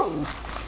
wrong.